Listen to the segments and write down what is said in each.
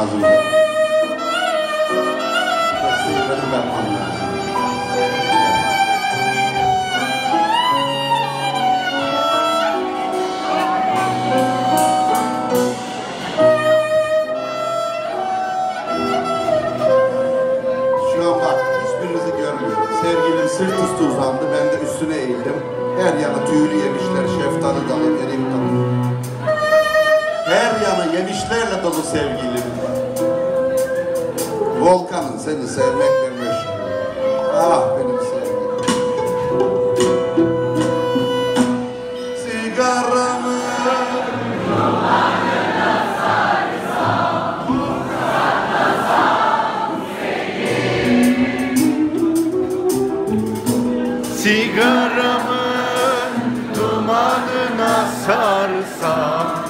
lazım. Besteyi benim yapmam lazım. Bak hiçbirinizi görmüyorum. Sevgilim sırt üstü uzandı. Ben de üstüne eğildim. Her yanı tüylü yemişler. Şeftali dalı, erik dalı. Yemişlerle dolu sevgilim. Volkan'ın seni sevmekle meşgul. Ah benim sevgilim. Sigaramı Sigaramın dumanına sarsam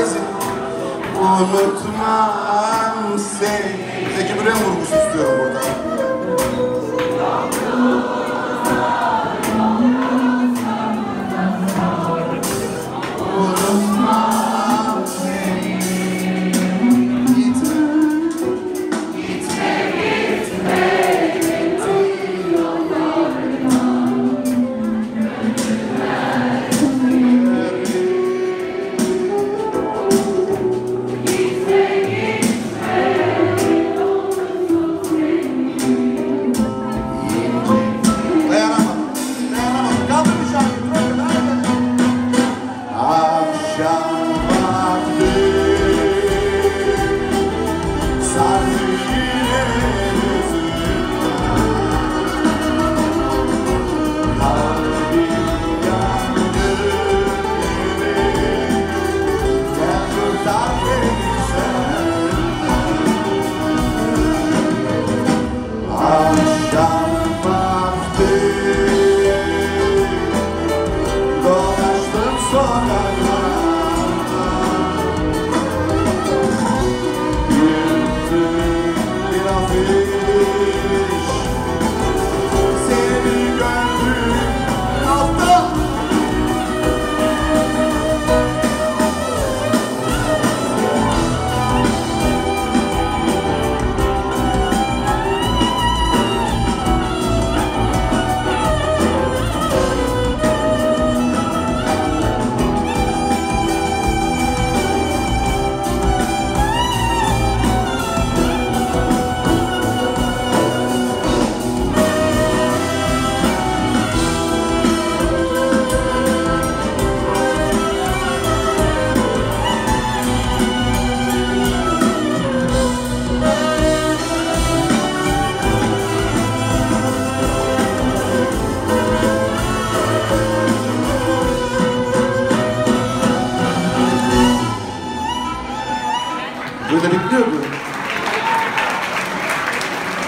Burayı ezin. Unutmam seni. Zeki Müren vurgusu istiyorum burada.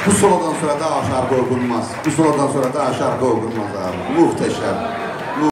Bu solodan sonra daha şarkı okunmaz. Bu solodan sonra daha şarkı okunmaz abi. Muhteşem.